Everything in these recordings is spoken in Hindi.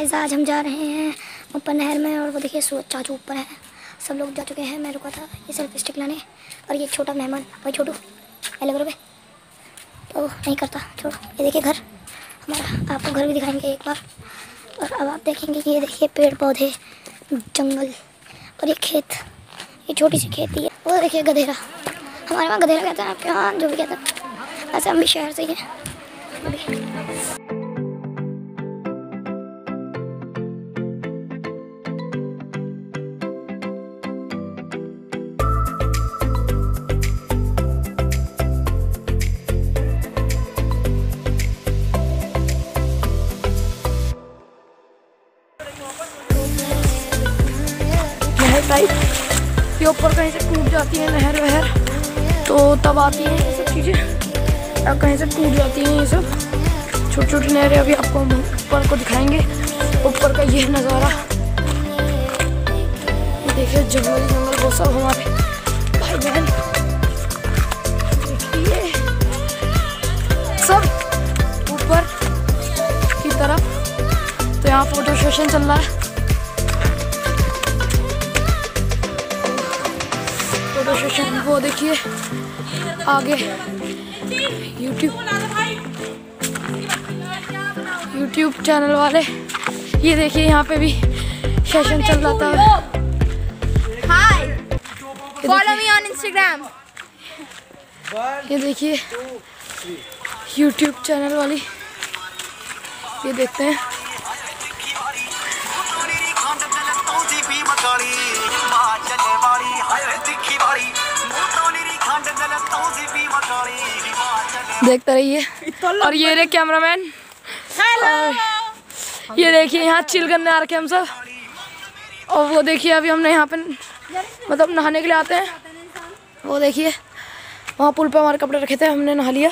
गाइस आज हम जा रहे हैं ऊपर नहर में और वो देखिए सूरज चाचू ऊपर है। सब लोग जा चुके हैं। मैं रुका था ये सेल्फी स्टिक लाने और ये छोटा मेहमान, भाई छोटू हेलो करो तो नहीं करता, छोड़ो। ये देखिए घर, हमारा, आपको घर भी दिखाएँगे एक बार। और अब आप देखेंगे कि ये देखिए पेड़ पौधे, जंगल और ये खेत, ये छोटी सी खेती है वो देखिए गधेरा, हमारे वहाँ गधेरा कहते हैं, आपके वहाँ जो भी कहते हैं। ऐसे हम भी शहर से ही हैं। ऊपर कहीं से टूट जाती है नहर वहर तो तब आती हैं ये सब चीज़ें। या कहीं से टूट जाती हैं ये सब। छोटी छोटी नहरें अभी आपको ऊपर को दिखाएँगे। ऊपर का ये नज़ारा। देखिए, जंगल जंगल वो सब हमारे भाई बहन। देखिए, सब ऊपर की तरफ़। तो यहाँ फ़ोटो सेशन चल रहा है। वो देखिए आगे। यूट्यूब यूट्यूब चैनल वाले। ये देखिए यहाँ पे भी सेशन चल रहा था। Follow me on Instagram. ये देखिए यूट्यूब चैनल वाली। ये देखते हैं। देखते रहिए। और ये रे कैमरामैन। और ये देखिए यहाँ चिल करने आ रखे हम सब। और वो देखिए अभी हमने यहाँ पे मतलब नहाने के लिए आते हैं। वो देखिए वहाँ पुल पे हमारे कपड़े रखे थे हमने नहा लिया।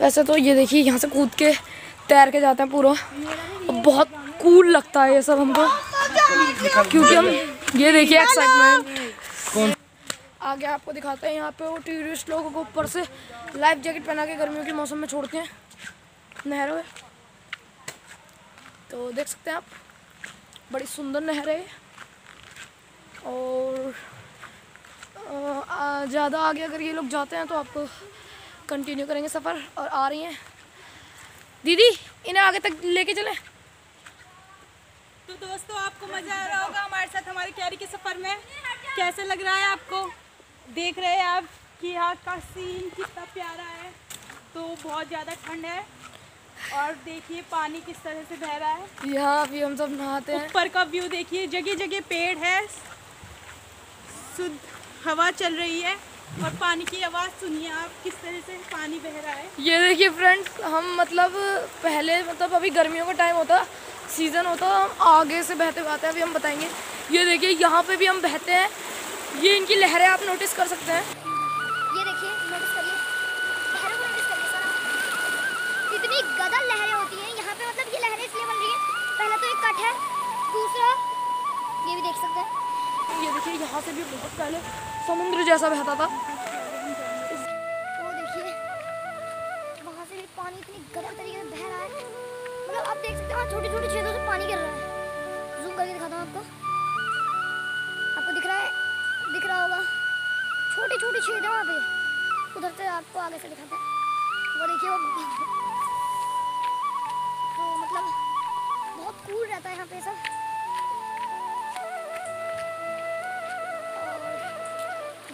वैसे तो ये देखिए यहाँ से कूद के तैर के जाते हैं पूरा। और बहुत कूल लगता है ये सब हमको। क्योंकि हम ये देखिए एक्साइटमेंट आगे आपको दिखाते हैं यहाँ पे वो टूरिस्ट लोगों को ऊपर से लाइफ जैकेट पहना के गर्मियों के मौसम में छोड़ते हैं। नहरों में। तो देख सकते हैं आप, बड़ी सुंदर नहर है। और ज़्यादा आगे अगर ये लोग जाते हैं तो आपको कंटिन्यू करेंगे सफ़र और आ रही हैं। दीदी, इन्हें आगे तक लेके चलें। तो दोस्तों, आपको मज़ा आ रहा होगा हमारे साथ हमारे कैरी के सफ़र में। कैसे लग रहा है आपको? देख रहे हैं आप कि यहाँ का सीन कितना प्यारा है। तो बहुत ज़्यादा ठंड है और देखिए पानी किस तरह से बह रहा है। यहाँ अभी हम सब नहाते हैं। ऊपर का व्यू देखिए जगह जगह पेड़ है। शुद्ध हवा चल रही है और पानी की आवाज़ सुनिए आप किस तरह से पानी बह रहा है। ये देखिए फ्रेंड्स हम मतलब पहले मतलब अभी गर्मियों का टाइम होता सीज़न होता हम आगे से बहते हैं अभी हम बताएँगे। ये देखिए यहाँ पे भी हम बहते हैं। ये इनकी लहरें आप नोटिस कर सकते हैं। ये देखिए नोटिस करिए। लहरों को नोटिस करिए सर। इतनी गदल लहरें होती हैं यहाँ पे मतलब ये लहरें इसलिए बन रही हैं पहला तो एक कट है दूसरा ये भी देख सकते हैं। ये देखिए यहाँ से भी बहुत पहले समुद्र जैसा बहता था। छोटे छोटे छेद पे उधर से आपको आगे से दिखाते हैं। वो देखिए, वो तो मतलब बहुत कूल रहता है यहाँ पे सब।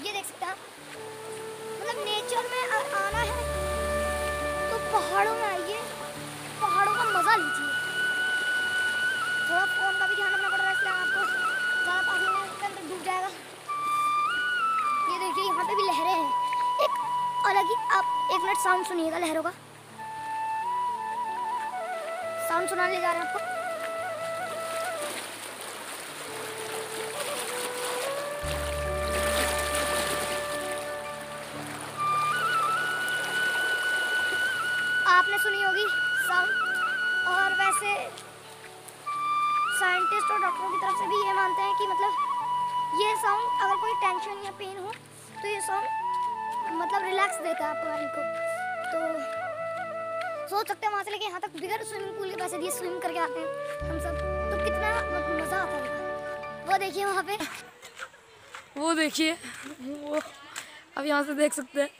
ये देख सकते हैं मतलब नेचर में अगर आना है तो पहाड़ों में आइए। पहाड़ों का मज़ा लीजिए। थोड़ा फ़ोन का भी ध्यान रखना पड़ रहा है इसलिए आपको ज़्यादा इसके अंदर डूब जाएगा। ये देखिए, यहाँ पे भी लहरें हैं। एक अलग ही आप एक मिनट साउंड सुनिएगा लहरों का। साउंड सुनाने जा रहे हैं आपको। आपने सुनी होगी साउंड और वैसे साइंटिस्ट और डॉक्टरों की तरफ़ से भी ये मानते हैं कि मतलब ये साउंड अगर कोई टेंशन या पेन हो तो ये साउंड मतलब रिलैक्स देता है आपके को। तो सोच सकते हैं वहाँ से लेके यहाँ तक बिगर स्विमिंग पूल के पैसे दिए स्विम करके आते हैं हम सब। तो कितना मज़ा आता होगा। वो देखिए वहाँ पे। वो देखिए। वो अब यहाँ से देख सकते हैं।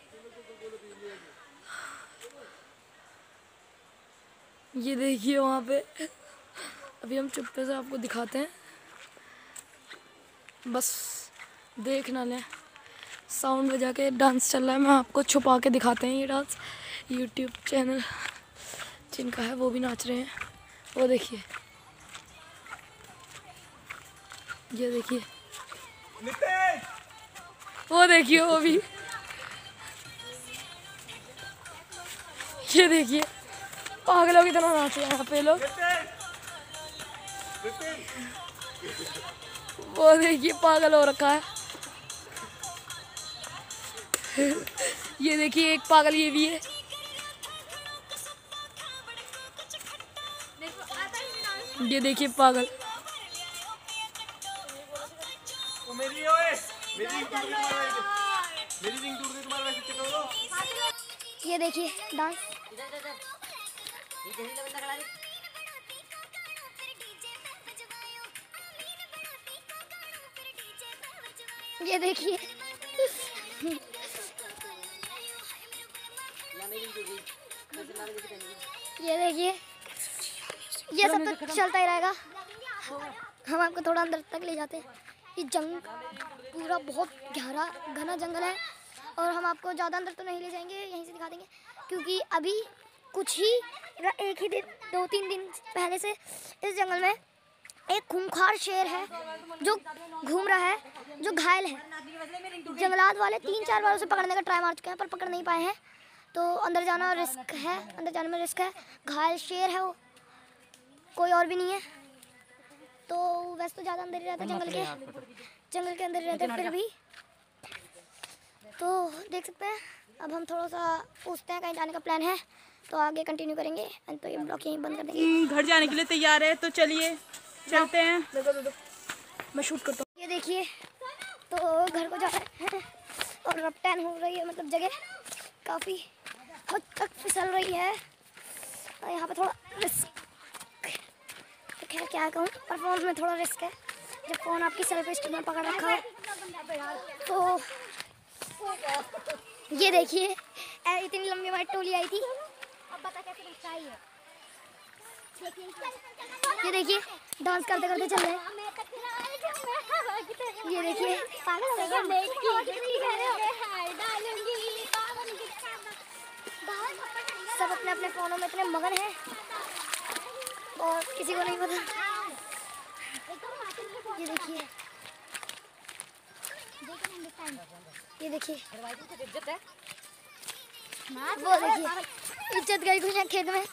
ये देखिए वहाँ पे। अभी हम चुप्पे से आपको दिखाते हैं। बस देख ना लें। साउंड बजा के डांस चल रहा है। मैं आपको छुपा के दिखाते हैं ये डांस यूट्यूब चैनल जिनका है, वो भी नाच रहे हैं। वो देखिए। ये देखिए। वो देखिए, वो भी। ये देखिए। पागलों की तरह नाच रहे हैं यहाँ पे लोग। वो देखिए, पागल हो रखा है। ये देखिए एक पागल ये भी है। ये देखिए पागल। ये देखिए डांस। ये देखिए। ये देखिए ये सब तो चलता ही रहेगा। हम आपको थोड़ा अंदर तक ले जाते हैं। ये जंग पूरा बहुत गहरा घना जंगल है। और हम आपको ज़्यादा अंदर तो नहीं ले जाएँगे यहीं से दिखा देंगे। क्योंकि अभी कुछ ही एक ही दिन दो तीन दिन पहले से इस जंगल में एक खूंखार शेर है जो घूम रहा है जो घायल है। जंगलात वाले तीन चार बार उसे पकड़ने का ट्राई मार चुके हैं पर पकड़ नहीं पाए हैं। तो अंदर जाना रिस्क है अंदर जाने में रिस्क है। घायल शेर है वो कोई और भी नहीं है। तो वैसे तो ज़्यादा अंदर ही रहता है जंगल के जंगल के अंदर ही रहते फिर भी। तो देख सकते हैं अब हम थोड़ा सा पूछते हैं कहीं जाने का प्लान है। तो आगे कंटिन्यू करेंगे तो ये ब्लॉक यहीं बंद कर देंगे। हम्म, घर जाने के लिए तैयार है तो चलिए चलते हैं। मैं शूट करता हूँ। ये देखिए तो घर को जा रहे हैं और रफ्टैन हो रही है मतलब जगह काफ़ी। हद तक फिसल रही है। और यहाँ पे थोड़ा रिस्क खैर क्या कहूँ? परफॉर्मेंस में थोड़ा रिस्क है। जब फ़ोन आपकी सेल्फ स्टिक में पकड़ रखा हो तो ये देखिए इतनी लंबी हमारी टोली आई थी। अब बता कैसे है ये? देखिए डांस करते करते चल रहे हैं। ये देखिए पागल हो गया। सब अपने अपने फोनों में इतने मगन हैं। और किसी को नहीं पता। ये देखिए। ये देखिए। वो देखिए। इज़्ज़त गई कुछ खेत में।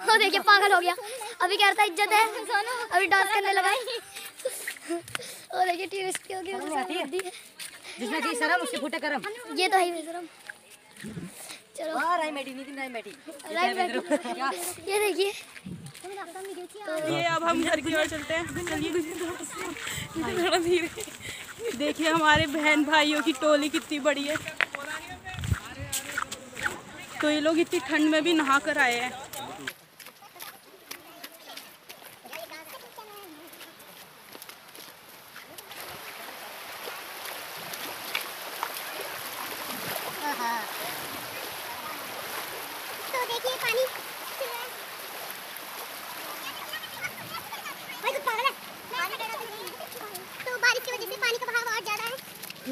वो देखिए पागल हो गया। अभी कह रहा था इज़्ज़त है। अभी डांस करने लगा वो देखिए है? जिसमें की शर्म उसके फूटे करम। ये तो है ही बेशरम चलो। मेडी नितिन मेडी। ये देखिए। ये अब हम घर की ओर चलते हैं। चलिए। थोड़ा धीरे देखिए हमारे बहन भाइयों की टोली कितनी बड़ी है। तो ये लोग इतनी ठंड में भी नहा कर आए हैं तो देखिए पानी भाई तो पागल है तो बारिश की वजह से पानी का बहाव और ज़्यादा है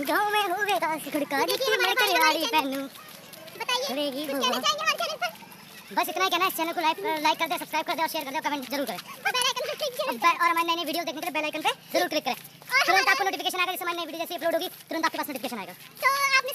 गाँव में हो गए खड़का बस इतना ही कहना है। इस चैनल को लाइक लाइक कर दे सब्सक्राइब कर दे और शेयर कर दे और कमेंट ज़रूर करें। और हमारी नई नई वीडियो देखने के लिए बेल आइकन पे ज़रूर क्लिक करें। तुरंत आपको नोटिफिकेशन आएगा जैसे हमारी नई वीडियो जैसे अपलोड होगी तुरंत आपके पास नोटिफिकेशन आएगा। तो आपने